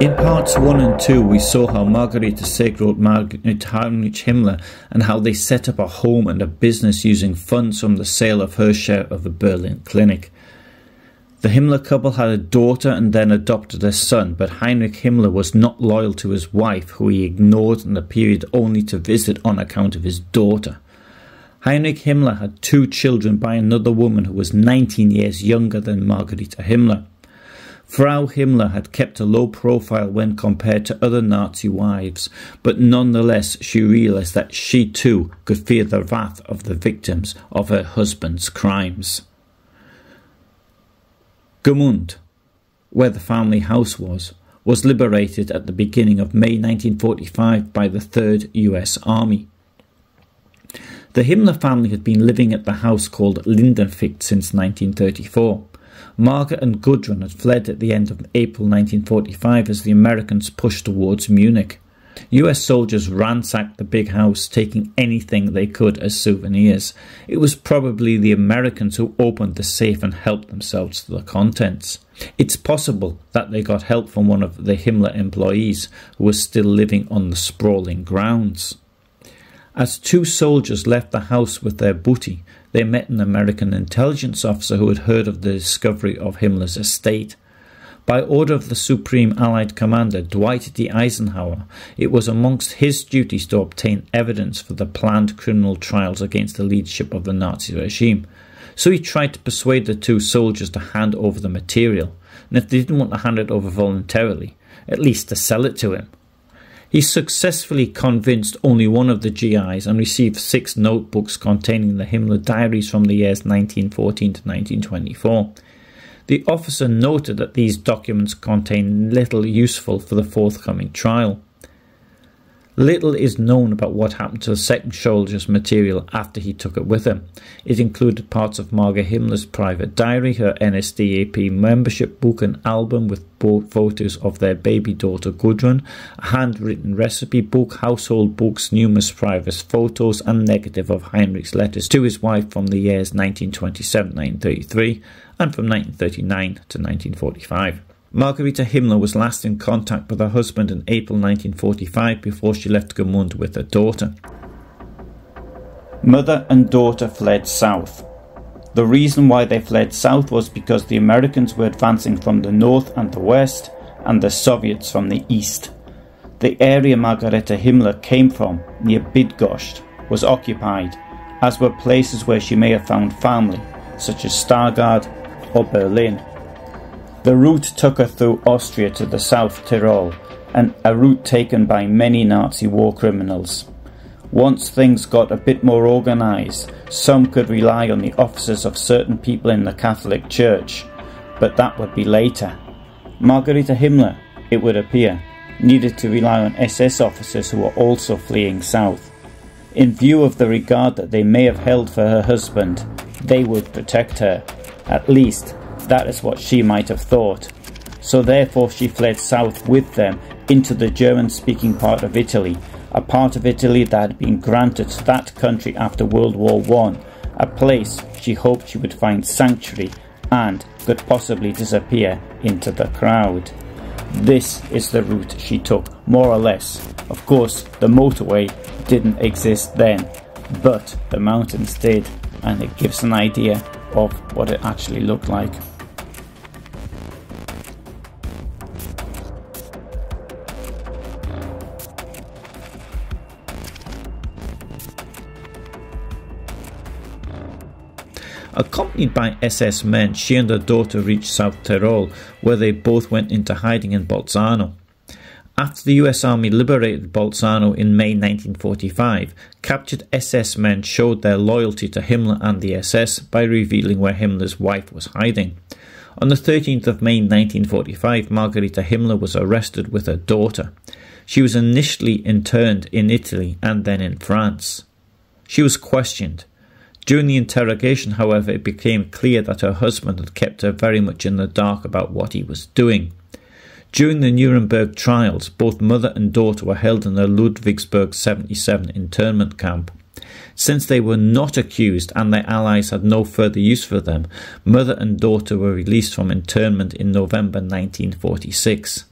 In parts 1 and 2, we saw how Margareta Siegroth Margaret Heinrich Himmler and how they set up a home and a business using funds from the sale of her share of the Berlin clinic. The Himmler couple had a daughter and then adopted a son, but Heinrich Himmler was not loyal to his wife, who he ignored and appeared only to visit on account of his daughter. Heinrich Himmler had two children by another woman who was 19 years younger than Margareta Himmler. Frau Himmler had kept a low profile when compared to other Nazi wives, but nonetheless she realized that she too could fear the wrath of the victims of her husband's crimes. Gmund, where the family house was, was liberated at the beginning of May 1945 by the 3rd US Army. The Himmler family had been living at the house called Lindenfycht since 1934. Marga and Gudrun had fled at the end of April 1945 as the Americans pushed towards Munich. US soldiers ransacked the big house, taking anything they could as souvenirs. It was probably the Americans who opened the safe and helped themselves to the contents. It's possible that they got help from one of the Himmler employees who was still living on the sprawling grounds. As two soldiers left the house with their booty, they met an American intelligence officer who had heard of the discovery of Himmler's estate. By order of the Supreme Allied Commander, Dwight D. Eisenhower, it was amongst his duties to obtain evidence for the planned criminal trials against the leadership of the Nazi regime. So he tried to persuade the two soldiers to hand over the material, and if they didn't want to hand it over voluntarily, at least to sell it to him. He successfully convinced only one of the GIs and received six notebooks containing the Himmler diaries from the years 1914 to 1924. The officer noted that these documents contained little useful for the forthcoming trial. Little is known about what happened to the second soldier's material after he took it with him. It included parts of Marga Himmler's private diary, her NSDAP membership book and album with photos of their baby daughter Gudrun, a handwritten recipe book, household books, numerous private photos, and negative of Heinrich's letters to his wife from the years 1927-1933 and from 1939 to 1945. Margareta Himmler was last in contact with her husband in April 1945 before she left Gmund with her daughter. Mother and daughter fled south. The reason why they fled south was because the Americans were advancing from the north and the west, and the Soviets from the east. The area Margareta Himmler came from, near Bydgoszcz, was occupied, as were places where she may have found family, such as Stargard or Berlin. The route took her through Austria to the South Tyrol, and a route taken by many Nazi war criminals. Once things got a bit more organised, some could rely on the offices of certain people in the Catholic Church, but that would be later. Margareta Himmler, it would appear, needed to rely on SS officers who were also fleeing south. In view of the regard that they may have held for her husband, they would protect her, at least that is what she might have thought. So therefore she fled south with them into the German-speaking part of Italy, a part of Italy that had been granted to that country after World War I, a place she hoped she would find sanctuary and could possibly disappear into the crowd. This is the route she took, more or less. Of course, the motorway didn't exist then, but the mountains did, and it gives an idea of what it actually looked like. Accompanied by SS men, she and her daughter reached South Tyrol, where they both went into hiding in Bolzano. After the US Army liberated Bolzano in May 1945, captured SS men showed their loyalty to Himmler and the SS by revealing where Himmler's wife was hiding. On the 13th of May 1945, Margareta Himmler was arrested with her daughter. She was initially interned in Italy and then in France. She was questioned. During the interrogation, however, it became clear that her husband had kept her very much in the dark about what he was doing. During the Nuremberg trials, both mother and daughter were held in the Ludwigsburg 77 internment camp. Since they were not accused and their allies had no further use for them, mother and daughter were released from internment in November 1946.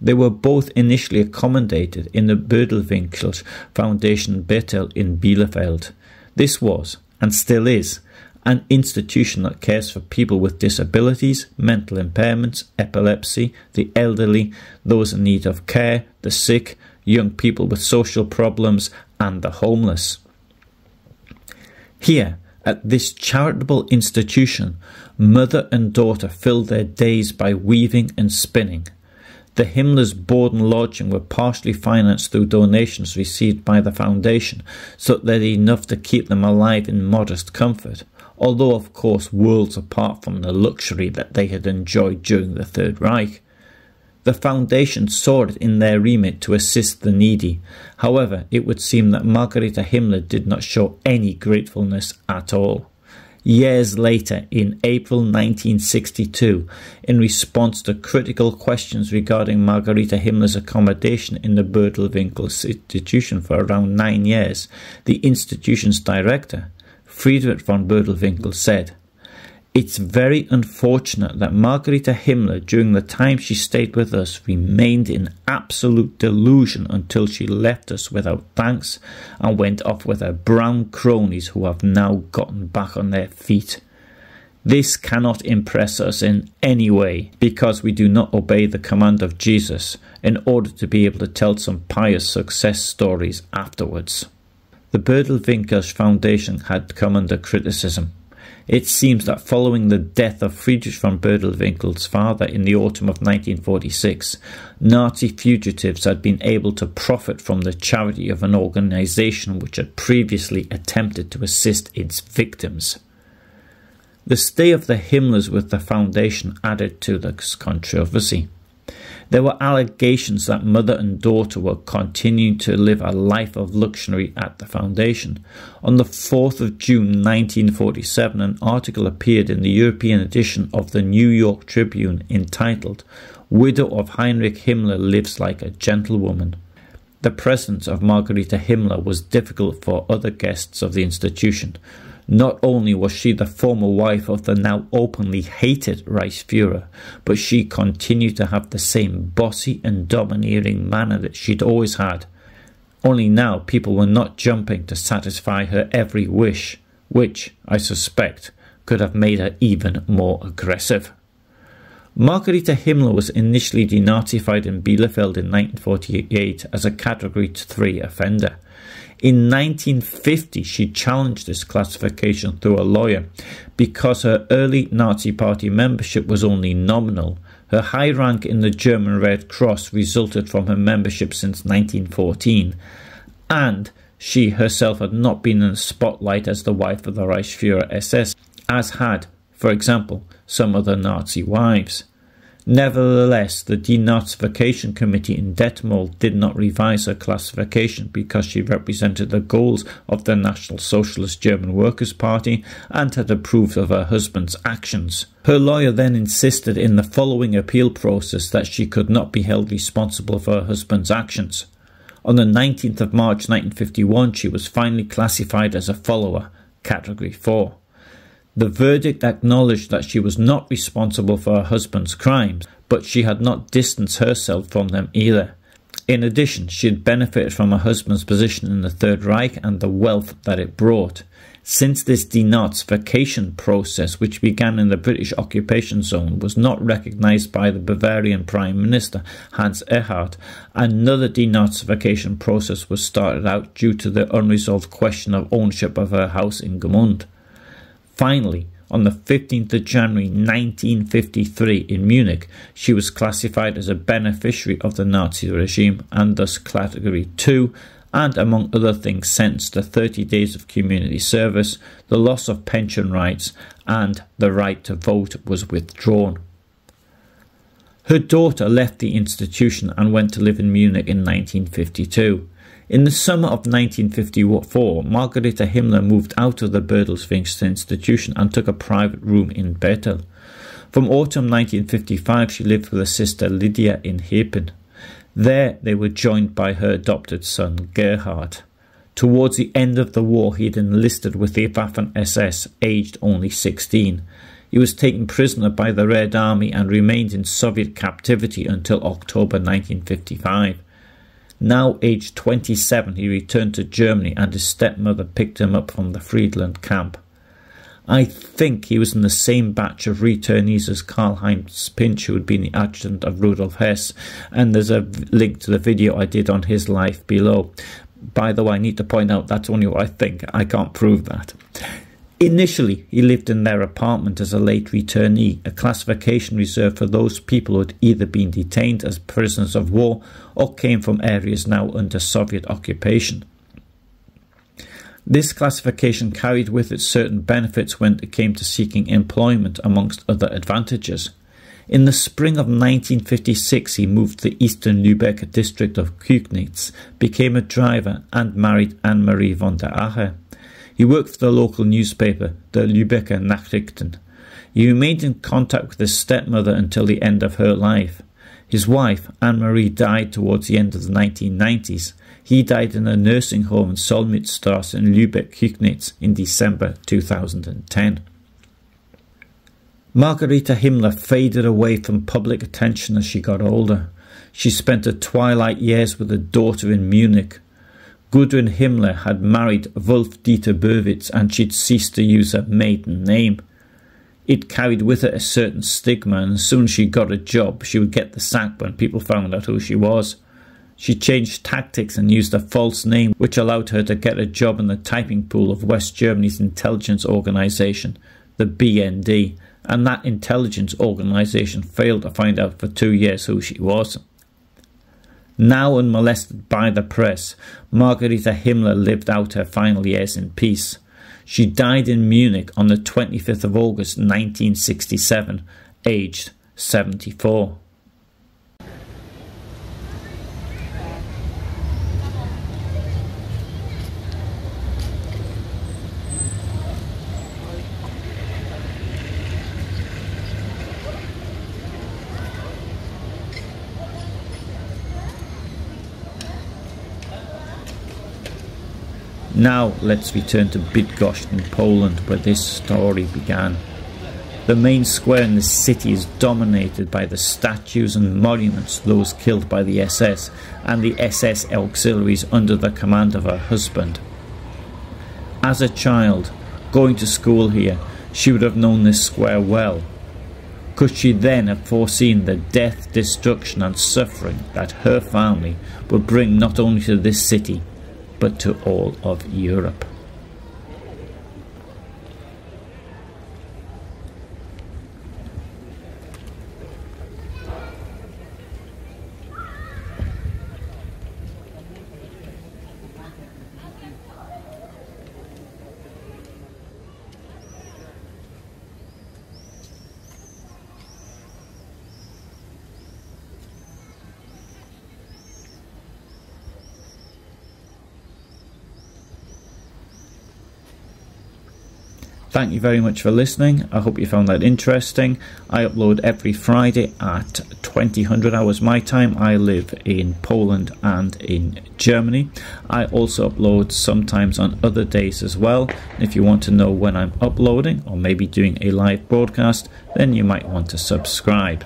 They were both initially accommodated in the Bodelschwingh Foundation Bethel in Bielefeld. This was, and still is, an institution that cares for people with disabilities, mental impairments, epilepsy, the elderly, those in need of care, the sick, young people with social problems, and the homeless. Here, at this charitable institution, mother and daughter fill their days by weaving and spinning. The Himmlers' board and lodging were partially financed through donations received by the foundation, so that they had enough to keep them alive in modest comfort although of course worlds apart from the luxury that they had enjoyed during the Third Reich. The Foundation saw it in their remit to assist the needy. However, it would seem that Margareta Himmler did not show any gratefulness at all. Years later, in April 1962, in response to critical questions regarding Margareta Himmler's accommodation in the Bodelschwingh institution for around nine years, the institution's director, Friedrich von Bodelschwingh, said, It's very unfortunate that Margarita Himmler, during the time she stayed with us, remained in absolute delusion until she left us without thanks and went off with her brown cronies who have now gotten back on their feet. This cannot impress us in any way because we do not obey the command of Jesus in order to be able to tell some pious success stories afterwards. The Bodelschwingh Foundation had come under criticism. It seems that following the death of Friedrich von Bodelschwingh's father in the autumn of 1946, Nazi fugitives had been able to profit from the charity of an organization which had previously attempted to assist its victims. The stay of the Himmlers with the foundation added to this controversy. There were allegations that mother and daughter were continuing to live a life of luxury at the foundation. On the 4th of June 1947, an article appeared in the European edition of the New York Tribune entitled, Widow of Heinrich Himmler Lives Like a Gentlewoman. The presence of Margareta Himmler was difficult for other guests of the institution, not only was she the former wife of the now openly hated Reichsfuhrer, but she continued to have the same bossy and domineering manner that she'd always had. Only now people were not jumping to satisfy her every wish, which, I suspect, could have made her even more aggressive. Margareta Himmler was initially denazified in Bielefeld in 1948 as a Category 3 offender. In 1950, she challenged this classification through a lawyer because her early Nazi Party membership was only nominal. Her high rank in the German Red Cross resulted from her membership since 1914, and she herself had not been in the spotlight as the wife of the Reichsfuhrer SS, as had, for example, some other Nazi wives. Nevertheless, the denazification committee in Detmold did not revise her classification because she represented the goals of the National Socialist German Workers' Party and had approved of her husband's actions. Her lawyer then insisted in the following appeal process that she could not be held responsible for her husband's actions. On the 19th of March 1951, she was finally classified as a follower, Category 4. The verdict acknowledged that she was not responsible for her husband's crimes, but she had not distanced herself from them either. In addition, she had benefited from her husband's position in the Third Reich and the wealth that it brought. Since this denazification process, which began in the British occupation zone, was not recognised by the Bavarian Prime Minister Hans Ehard, another denazification process was started out due to the unresolved question of ownership of her house in Gmund. Finally, on the 15th of January 1953 in Munich, she was classified as a beneficiary of the Nazi regime and thus Category 2 and, among other things, sentenced to 30 days of community service, the loss of pension rights, and the right to vote was withdrawn. Her daughter left the institution and went to live in Munich in 1952. In the summer of 1954, Margareta Himmler moved out of the Bodelschwingh institution and took a private room in Bethel. From autumn 1955, she lived with her sister Lydia in Heepen. There, they were joined by her adopted son, Gerhard. Towards the end of the war, he had enlisted with the Waffen SS, aged only 16. He was taken prisoner by the Red Army and remained in Soviet captivity until October 1955. Now aged 27, he returned to Germany and his stepmother picked him up from the Friedland camp. I think he was in the same batch of returnees as Karl Heinz Pintsch, who had been the adjutant of Rudolf Hess, and there's a link to the video I did on his life below. By the way, I need to point out that's only what I think, I can't prove that. Initially, he lived in their apartment as a late returnee, a classification reserved for those people who had either been detained as prisoners of war or came from areas now under Soviet occupation. This classification carried with it certain benefits when it came to seeking employment, amongst other advantages. In the spring of 1956, he moved to the eastern Lübeck district of Kücknitz, became a driver, and married Anne Marie von der Ache. He worked for the local newspaper, the Lübecker Nachrichten. He remained in contact with his stepmother until the end of her life. His wife, Anne Marie, died towards the end of the 1990s. He died in a nursing home in Solmützstrasse in Lübeck-Kücknitz in December 2010. Margarita Himmler faded away from public attention as she got older. She spent her twilight years with a daughter in Munich. Gudrun Himmler had married Wolf Dieter Burwitz and she'd ceased to use her maiden name. It carried with it a certain stigma, and as soon as she got a job, she would get the sack when people found out who she was. She changed tactics and used a false name, which allowed her to get a job in the typing pool of West Germany's intelligence organization, the BND, and that intelligence organization failed to find out for two years who she was. Now unmolested by the press, Margarita Himmler lived out her final years in peace. She died in Munich on the 25th of August 1967, aged 74. Now let's return to Bydgoszcz in Poland where this story began. The main square in the city is dominated by the statues and monuments of those killed by the SS and the SS auxiliaries under the command of her husband. As a child, going to school here, she would have known this square well. Could she then have foreseen the death, destruction and suffering that her family would bring not only to this city, but to all of Europe. Thank you very much for listening. I hope you found that interesting. I upload every Friday at 2000 hours my time. I live in Poland and in Germany. I also upload sometimes on other days as well. If you want to know when I'm uploading or maybe doing a live broadcast, then you might want to subscribe.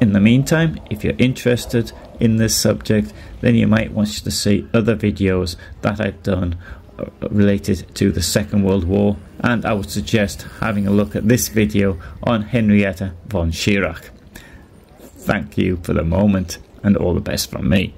In the meantime, if you're interested in this subject, then you might want to see other videos that I've done related to the Second World War and I would suggest having a look at this video on Henrietta von Schirach. Thank you for the moment and all the best from me.